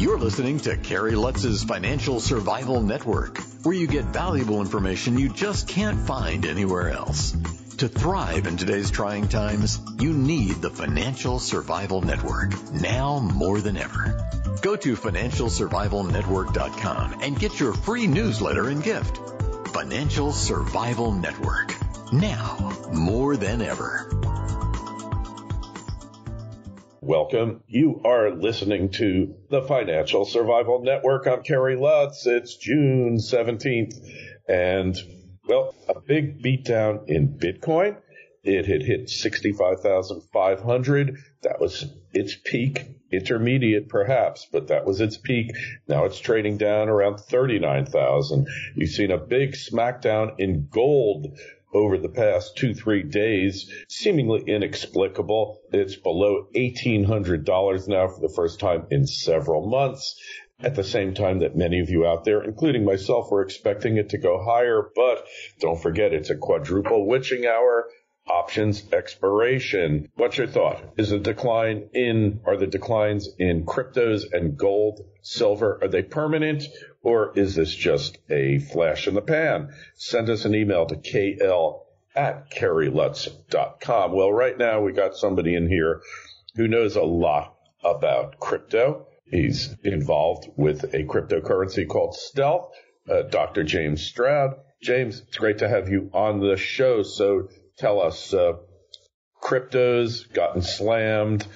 You're listening to Kerry Lutz's Financial Survival Network, where you get valuable information you just can't find anywhere else. To thrive in today's trying times, you need the Financial Survival Network, now more than ever. Go to financialsurvivalnetwork.com and get your free newsletter and gift. Financial Survival Network, now more than ever. Welcome. You are listening to the Financial Survival Network. I'm Kerry Lutz. It's June 17th. And, well, a big beatdown in Bitcoin. It had hit 65,500. That was its peak, intermediate perhaps, but that was its peak. Now it's trading down around 39,000. You've seen a big smackdown in gold over the past two, three days, seemingly inexplicable. It's below $1,800 now for the first time in several months. At the same time that many of you out there, including myself, were expecting it to go higher, but don't forget it's a quadruple witching hour options expiration. What's your thought? Is the decline in, are the declines in cryptos and gold, silver, are they permanent or is this just a flash in the pan? Send us an email to KL at kerrylutz.com. Well, right now we got somebody in here who knows a lot about crypto. He's involved with a cryptocurrency called Stealth, uh, Dr. James Stroud. James, it's great to have you on the show. So tell us, uh, cryptos gotten slammed,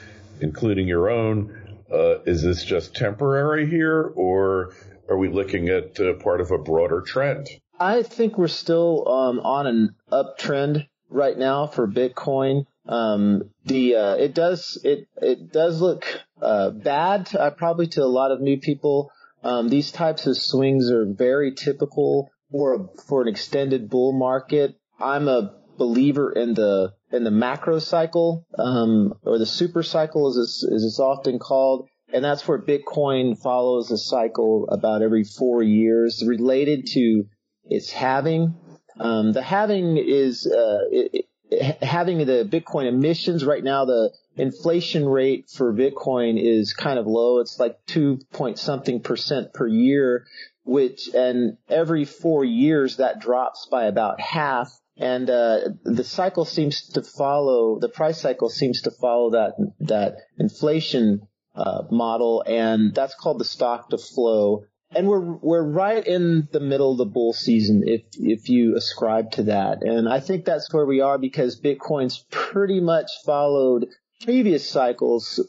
including your own. Uh, is this just temporary here, or are we looking at uh, part of a broader trend? I think we're still um, on an uptrend right now for Bitcoin. Um, the uh, it does it it does look uh, bad uh, probably to a lot of new people. Um, these types of swings are very typical for for an extended bull market. I'm a believer in the in the macro cycle um, or the super cycle as it's, as it's often called and that's where Bitcoin follows a cycle about every four years related to its halving. Um, the halving is uh, it, it, having the Bitcoin emissions right now. The inflation rate for Bitcoin is kind of low. It's like two point something percent per year, which and every four years that drops by about half. And uh, the cycle seems to follow the price cycle seems to follow that that inflation uh, model, and that's called the stock to flow. And we're we're right in the middle of the bull season if if you ascribe to that. And I think that's where we are because Bitcoin's pretty much followed previous cycles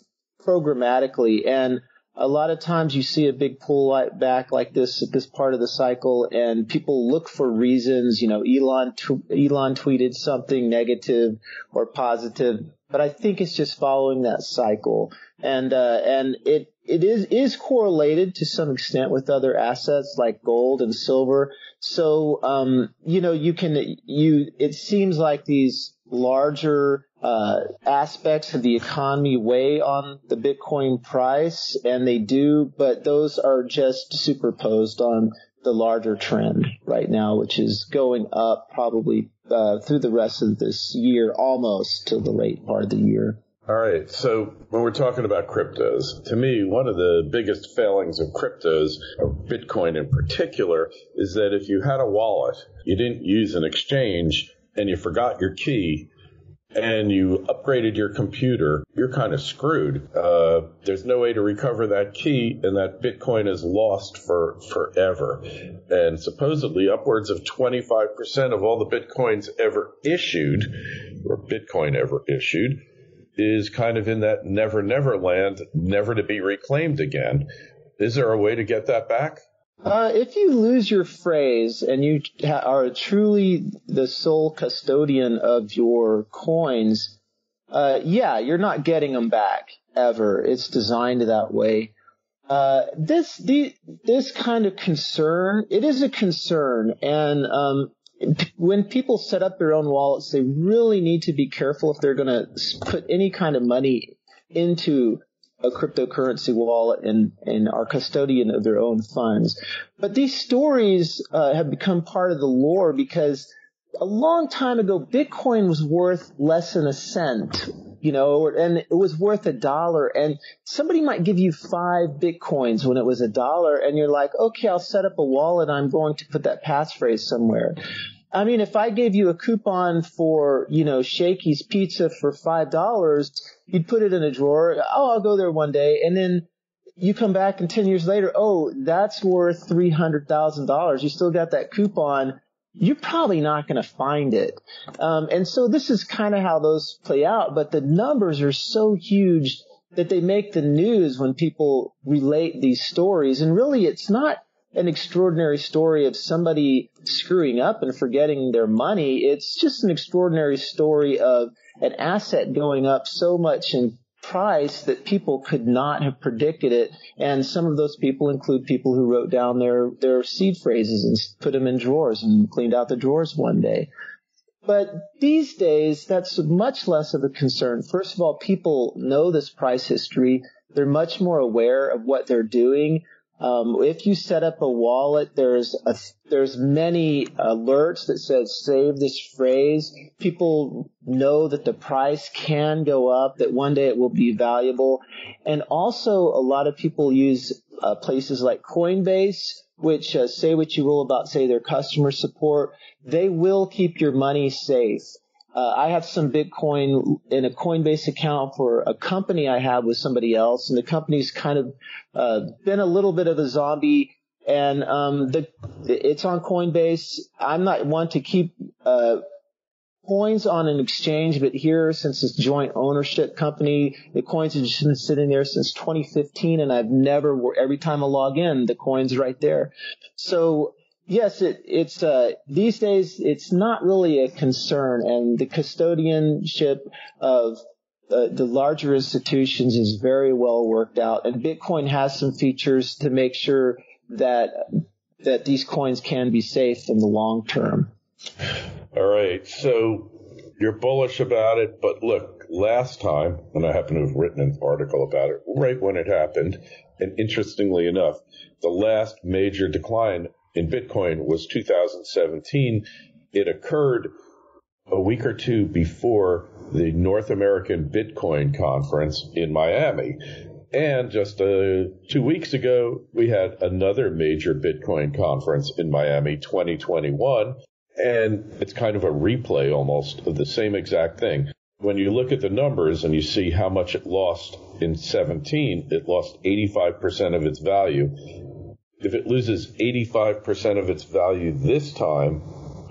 programmatically and a lot of times you see a big pull back like this at this part of the cycle and people look for reasons, you know, Elon, Elon tweeted something negative or positive, but I think it's just following that cycle. And, uh, and it, it is, is correlated to some extent with other assets like gold and silver. So, um, you know, you can, you, it seems like these larger uh, aspects of the economy weigh on the Bitcoin price, and they do, but those are just superposed on the larger trend right now, which is going up probably uh, through the rest of this year, almost till the late part of the year. All right. So when we're talking about cryptos, to me, one of the biggest failings of cryptos, of Bitcoin in particular, is that if you had a wallet, you didn't use an exchange, and you forgot your key, and you upgraded your computer, you're kind of screwed. Uh, there's no way to recover that key, and that Bitcoin is lost for forever. And supposedly, upwards of 25% of all the Bitcoins ever issued, or Bitcoin ever issued, is kind of in that never, never land, never to be reclaimed again. Is there a way to get that back? Uh, if you lose your phrase and you are truly the sole custodian of your coins, uh, yeah, you're not getting them back ever. It's designed that way. Uh, this the, this kind of concern, it is a concern, and um, when people set up their own wallets, they really need to be careful if they're going to put any kind of money into a cryptocurrency wallet and, and are custodian of their own funds. But these stories uh, have become part of the lore because a long time ago, Bitcoin was worth less than a cent you know, and it was worth a dollar and somebody might give you five bitcoins when it was a dollar and you're like, okay, I'll set up a wallet. I'm going to put that passphrase somewhere. I mean, if I gave you a coupon for, you know, Shakey's Pizza for five dollars, you'd put it in a drawer. Oh, I'll go there one day. And then you come back and 10 years later, oh, that's worth $300,000. You still got that coupon. You're probably not going to find it. Um, and so this is kind of how those play out, but the numbers are so huge that they make the news when people relate these stories. And really, it's not an extraordinary story of somebody screwing up and forgetting their money. It's just an extraordinary story of an asset going up so much in price that people could not have predicted it. And some of those people include people who wrote down their, their seed phrases and put them in drawers and cleaned out the drawers one day. But these days, that's much less of a concern. First of all, people know this price history. They're much more aware of what they're doing. Um, if you set up a wallet, there's a, there's many alerts that says save this phrase. People know that the price can go up, that one day it will be valuable. And also a lot of people use uh, places like Coinbase, which uh, say what you will about say their customer support. They will keep your money safe. Uh, I have some Bitcoin in a Coinbase account for a company I have with somebody else, and the company's kind of uh, been a little bit of a zombie. And um, the it's on Coinbase. I'm not one to keep uh, coins on an exchange, but here, since it's joint ownership company, the coins have just been sitting there since 2015, and I've never. Every time I log in, the coins right there. So Yes, it, it's uh, these days it's not really a concern, and the custodianship of uh, the larger institutions is very well worked out, and Bitcoin has some features to make sure that that these coins can be safe in the long term. All right, so you're bullish about it, but look, last time, and I happen to have written an article about it right when it happened, and interestingly enough, the last major decline in Bitcoin was 2017. It occurred a week or two before the North American Bitcoin conference in Miami. And just uh, two weeks ago, we had another major Bitcoin conference in Miami 2021. And it's kind of a replay almost of the same exact thing. When you look at the numbers and you see how much it lost in 17, it lost 85% of its value if it loses 85% of its value this time,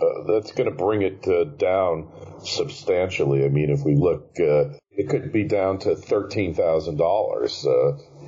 uh, that's going to bring it uh, down substantially. I mean, if we look, uh, it could be down to thirteen thousand uh, dollars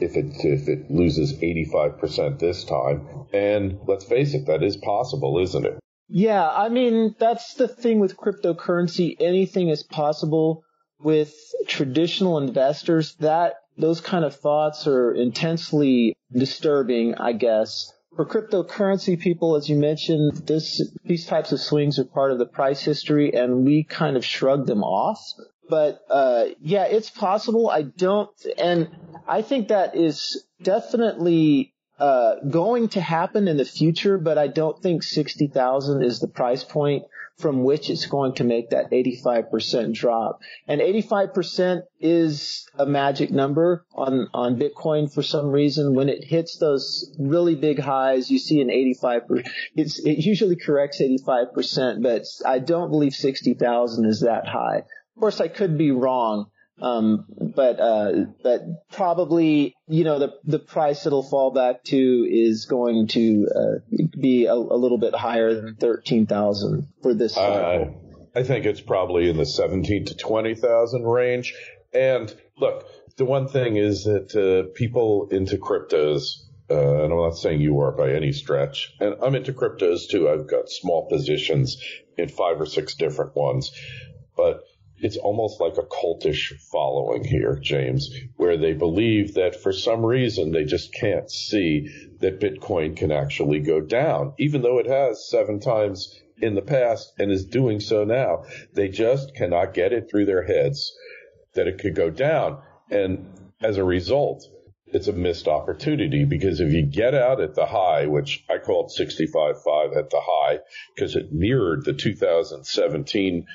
if it if it loses 85% this time. And let's face it, that is possible, isn't it? Yeah, I mean that's the thing with cryptocurrency. Anything is possible with traditional investors. That those kind of thoughts are intensely disturbing, I guess. For cryptocurrency people, as you mentioned, this, these types of swings are part of the price history and we kind of shrug them off. But, uh, yeah, it's possible. I don't, and I think that is definitely uh, going to happen in the future, but I don't think 60,000 is the price point from which it's going to make that 85% drop. And 85% is a magic number on, on Bitcoin for some reason. When it hits those really big highs, you see an 85%. It's, it usually corrects 85%, but I don't believe 60,000 is that high. Of course, I could be wrong. Um, but, uh, but probably, you know, the, the price it'll fall back to is going to, uh, be a, a, little bit higher than 13,000 for this cycle. I think it's probably in the 17 to 20,000 range. And look, the one thing is that, uh, people into cryptos, uh, and I'm not saying you are by any stretch, and I'm into cryptos too. I've got small positions in five or six different ones, but it's almost like a cultish following here, James, where they believe that for some reason they just can't see that Bitcoin can actually go down, even though it has seven times in the past and is doing so now. They just cannot get it through their heads that it could go down. And as a result, it's a missed opportunity because if you get out at the high, which I called 65.5 at the high because it mirrored the 2017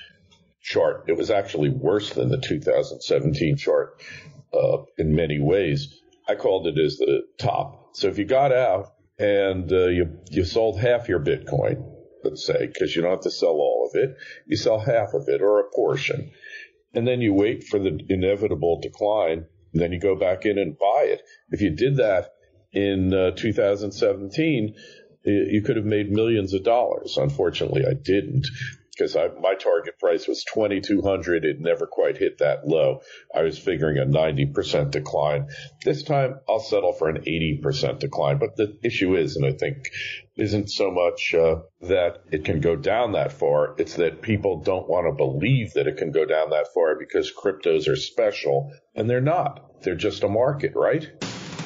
chart. It was actually worse than the 2017 chart uh, in many ways. I called it as the top. So if you got out and uh, you you sold half your Bitcoin, let's say, because you don't have to sell all of it, you sell half of it or a portion, and then you wait for the inevitable decline, and then you go back in and buy it. If you did that in uh, 2017, you could have made millions of dollars. Unfortunately, I didn't because my target price was 2200 it never quite hit that low. I was figuring a 90% decline. This time i'll settle for an 80% decline but the issue is and i think isn't so much uh, that it can go down that far it's that people don't want to believe that it can go down that far because cryptos are special and they're not. They're just a market right?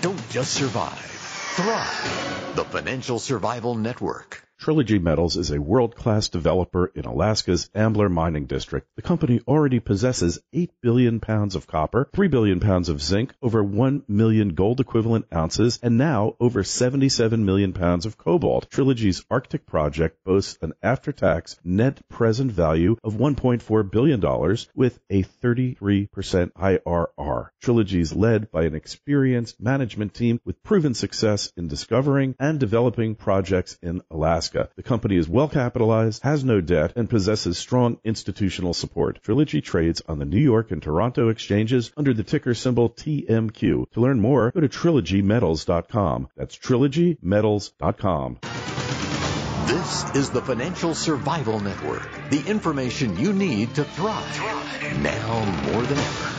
Don't just survive. Thrive. The financial survival network Trilogy Metals is a world-class developer in Alaska's Ambler mining district. The company already possesses 8 billion pounds of copper, 3 billion pounds of zinc, over 1 million gold equivalent ounces, and now over 77 million pounds of cobalt. Trilogy's Arctic project boasts an after-tax net present value of $1.4 billion with a 33% IRR. Trilogy is led by an experienced management team with proven success in discovering and developing projects in Alaska. Alaska. The company is well capitalized, has no debt, and possesses strong institutional support. Trilogy trades on the New York and Toronto exchanges under the ticker symbol TMQ. To learn more, go to trilogymetals.com. That's trilogymetals.com. This is the Financial Survival Network, the information you need to thrive now more than ever.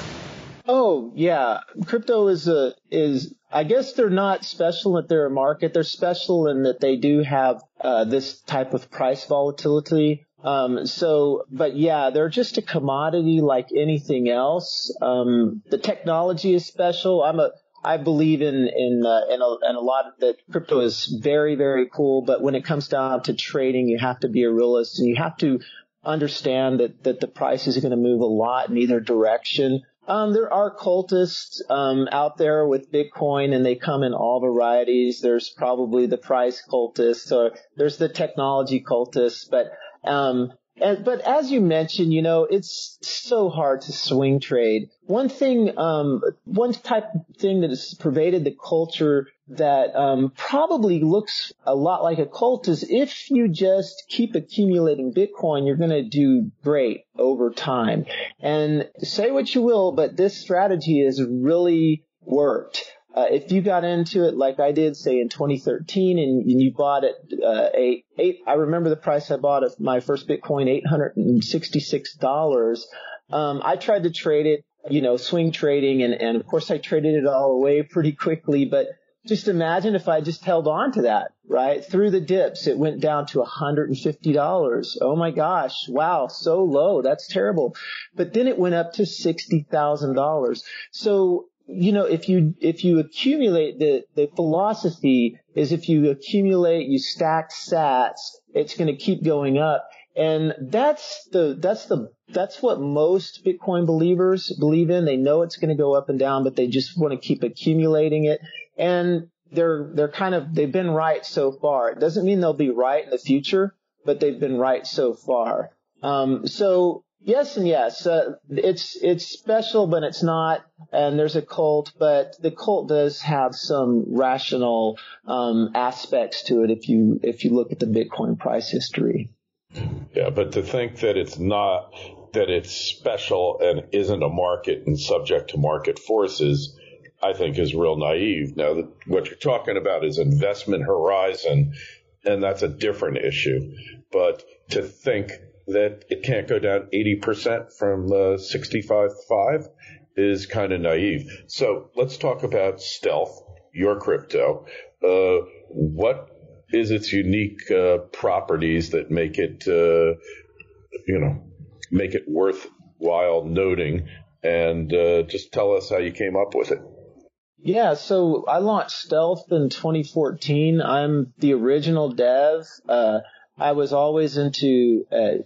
Oh yeah, crypto is a is I guess they're not special that they're a market. They're special in that they do have uh, this type of price volatility. Um, so, but yeah, they're just a commodity like anything else. Um, the technology is special. I'm a I believe in in uh, in, a, in a lot of that crypto is very very cool. But when it comes down to trading, you have to be a realist and you have to understand that that the price is going to move a lot in either direction. Um, there are cultists um, out there with Bitcoin, and they come in all varieties. There's probably the price cultists, or there's the technology cultists, but um, and, but as you mentioned, you know, it's so hard to swing trade. One thing, um, one type thing that has pervaded the culture that um, probably looks a lot like a cult is if you just keep accumulating Bitcoin, you're going to do great over time. And say what you will, but this strategy has really worked. Uh, if you got into it like I did, say in 2013, and, and you bought it uh, eight, eight, I remember the price I bought of my first Bitcoin, eight hundred and sixty-six dollars. Um, I tried to trade it, you know, swing trading, and and of course I traded it all away pretty quickly. But just imagine if I just held on to that, right? Through the dips, it went down to $150. Oh my gosh. Wow. So low. That's terrible. But then it went up to $60,000. So you know, if you, if you accumulate the, the philosophy is if you accumulate, you stack sats, it's going to keep going up. And that's the, that's the, that's what most Bitcoin believers believe in. They know it's going to go up and down, but they just want to keep accumulating it. And they're, they're kind of, they've been right so far. It doesn't mean they'll be right in the future, but they've been right so far. Um, so Yes and yes. Uh, it's it's special, but it's not. And there's a cult, but the cult does have some rational um, aspects to it. If you if you look at the Bitcoin price history. Yeah, but to think that it's not that it's special and isn't a market and subject to market forces, I think is real naive. Now, what you're talking about is investment horizon, and that's a different issue. But to think that it can't go down 80% from uh, 65.5 is kind of naive. So let's talk about stealth, your crypto. Uh, what is its unique uh, properties that make it, uh, you know, make it worthwhile noting? And uh, just tell us how you came up with it. Yeah, so I launched Stealth in 2014. I'm the original dev. Uh, I was always into uh,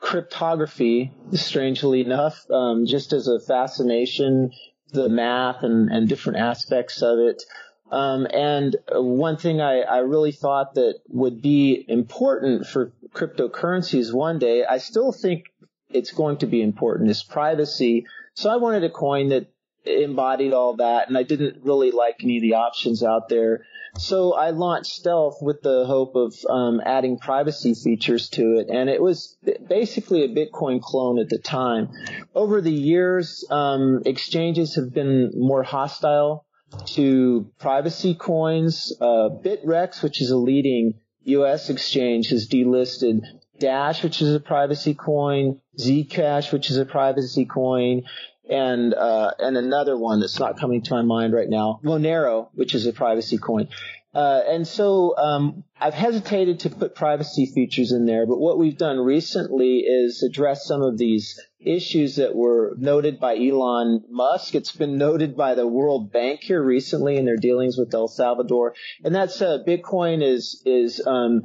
cryptography, strangely enough, um, just as a fascination, the math and, and different aspects of it. Um, and one thing I, I really thought that would be important for cryptocurrencies one day, I still think it's going to be important is privacy. So I wanted a coin that embodied all that, and I didn't really like any of the options out there. So I launched Stealth with the hope of um, adding privacy features to it, and it was basically a Bitcoin clone at the time. Over the years, um, exchanges have been more hostile to privacy coins. Uh, Bittrex, which is a leading U.S. exchange, has delisted Dash, which is a privacy coin, Zcash, which is a privacy coin, and uh, and another one that's not coming to my mind right now, Monero, which is a privacy coin. Uh, and so um, I've hesitated to put privacy features in there, but what we've done recently is address some of these issues that were noted by Elon Musk. It's been noted by the World Bank here recently in their dealings with El Salvador, and that's uh, Bitcoin is is um,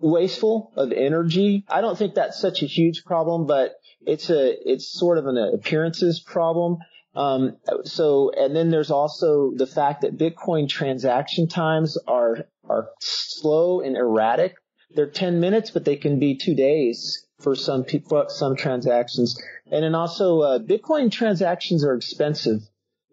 wasteful of energy. I don't think that's such a huge problem, but it's a it's sort of an appearances problem. Um, so, and then there's also the fact that Bitcoin transaction times are are slow and erratic. They're 10 minutes, but they can be two days for some people, some transactions. And then also, uh, Bitcoin transactions are expensive.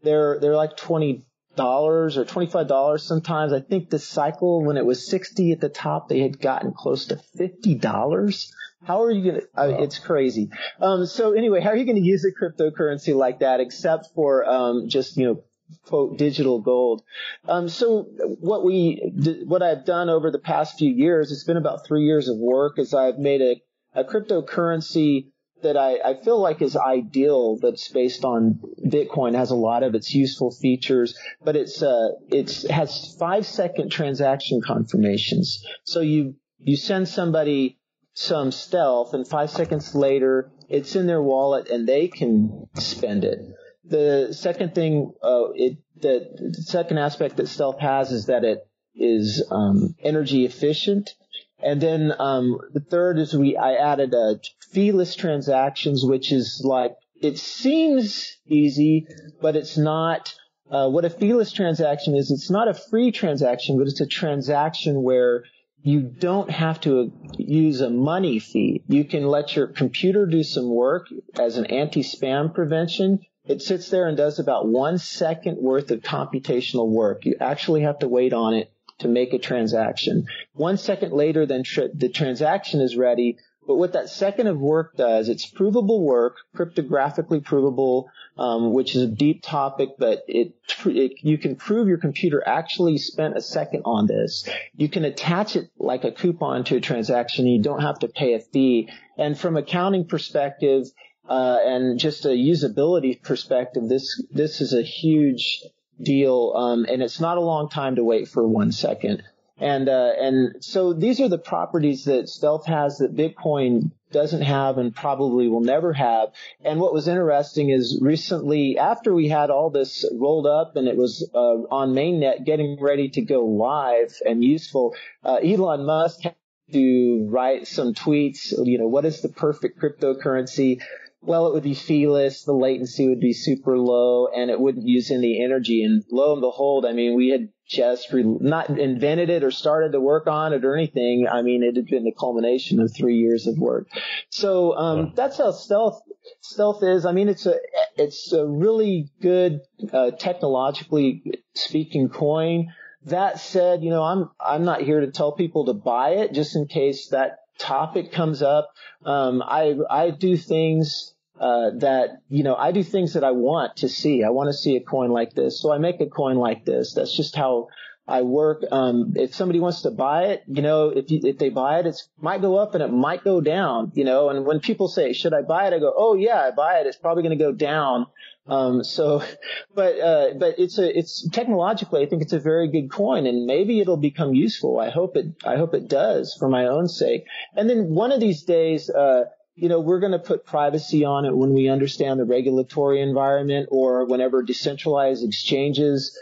They're they're like 20 dollars or twenty five dollars sometimes. I think the cycle when it was 60 at the top, they had gotten close to 50 dollars. How are you going to, uh, it's crazy. Um, so anyway, how are you going to use a cryptocurrency like that except for, um, just, you know, quote digital gold. Um, so what we, what I've done over the past few years, it's been about three years of work is I've made a, a cryptocurrency that I, I feel like is ideal that's based on Bitcoin has a lot of its useful features, but it's uh it's has five second transaction confirmations. So you you send somebody some stealth and five seconds later it's in their wallet and they can spend it. The second thing, uh, it, the, the second aspect that stealth has is that it is um, energy efficient. And then um, the third is we I added a uh, feeless transactions, which is like it seems easy, but it's not. Uh, what a feeless transaction is, it's not a free transaction, but it's a transaction where you don't have to use a money fee. You can let your computer do some work as an anti-spam prevention. It sits there and does about one second worth of computational work. You actually have to wait on it to make a transaction. One second later, then tr- the transaction is ready. But what that second of work does, it's provable work, cryptographically provable, um, which is a deep topic, but it, it, you can prove your computer actually spent a second on this. You can attach it like a coupon to a transaction. You don't have to pay a fee. And from accounting perspective, uh, and just a usability perspective, this this is a huge deal, um, and it's not a long time to wait for one second. And uh, and so these are the properties that Stealth has that Bitcoin doesn't have and probably will never have. And what was interesting is recently, after we had all this rolled up and it was uh, on mainnet getting ready to go live and useful, uh, Elon Musk had to write some tweets. You know, what is the perfect cryptocurrency? well, it would be feeless, the latency would be super low, and it wouldn't use any energy. And lo and behold, I mean, we had just re- not invented it or started to work on it or anything. I mean, it had been the culmination of three years of work. So um, that's how stealth stealth is. I mean, it's a it's a really good uh, technologically speaking coin. That said, you know, I'm I'm not here to tell people to buy it just in case that topic comes up. Um, I I do things uh, that you know I do things that I want to see. I want to see a coin like this, so I make a coin like this. That's just how I work. Um, if somebody wants to buy it, you know, if you, if they buy it, it might go up and it might go down, you know. And when people say, "Should I buy it?" I go, "Oh yeah, I buy it. It's probably going to go down." Um, so, but uh, but it's a it's technologically, I think it's a very good coin, and maybe it'll become useful. I hope it I hope it does for my own sake. And then one of these days. Uh, you know, we're going to put privacy on it when we understand the regulatory environment or whenever decentralized exchanges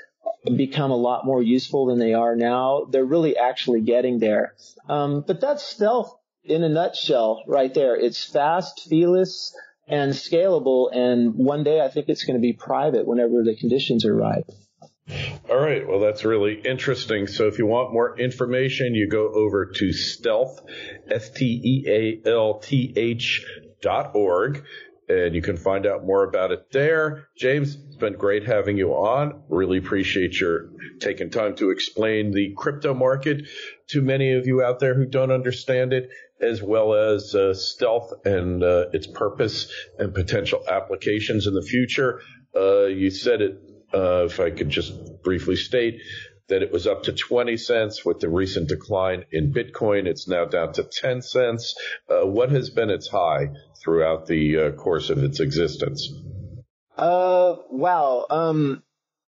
become a lot more useful than they are now. They're really actually getting there. Um, but that's stealth in a nutshell right there. It's fast, feeless, and scalable. And one day I think it's going to be private whenever the conditions are right. All right. Well, that's really interesting. So if you want more information, you go over to stealth, S-T-E-A-L-T-H dot org, and you can find out more about it there. James, it's been great having you on. Really appreciate your taking time to explain the crypto market to many of you out there who don't understand it, as well as uh, stealth and uh, its purpose and potential applications in the future. Uh, you said it, uh, if I could just briefly state, that it was up to 20 cents with the recent decline in Bitcoin. It's now down to 10 cents. Uh, what has been its high throughout the uh, course of its existence? Uh, wow. Um,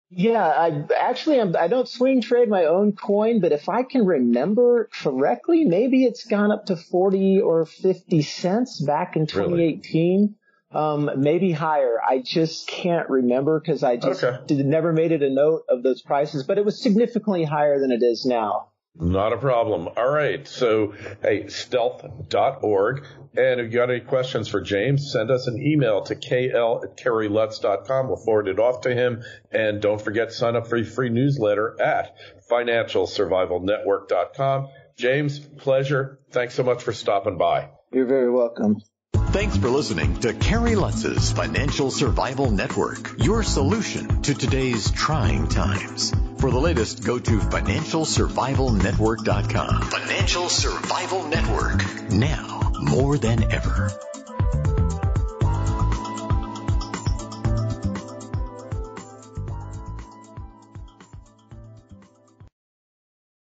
yeah, I actually I'm, I do not swing trade my own coin, but if I can remember correctly, maybe it's gone up to 40 or 50 cents back in 2018. Really? Um, maybe higher. I just can't remember because I just okay. did, never made it a note of those prices, but it was significantly higher than it is now. Not a problem. All right. So, hey, stealth.org. And if you got any questions for James, send us an email to kl at kerrylutz.com. We'll forward it off to him. And don't forget to sign up for a free newsletter at financialsurvivalnetwork.com. James, pleasure. Thanks so much for stopping by. You're very welcome. Thanks for listening to Kerry Lutz's Financial Survival Network, your solution to today's trying times. For the latest, go to financialsurvivalnetwork.com. Financial Survival Network. Now, more than ever.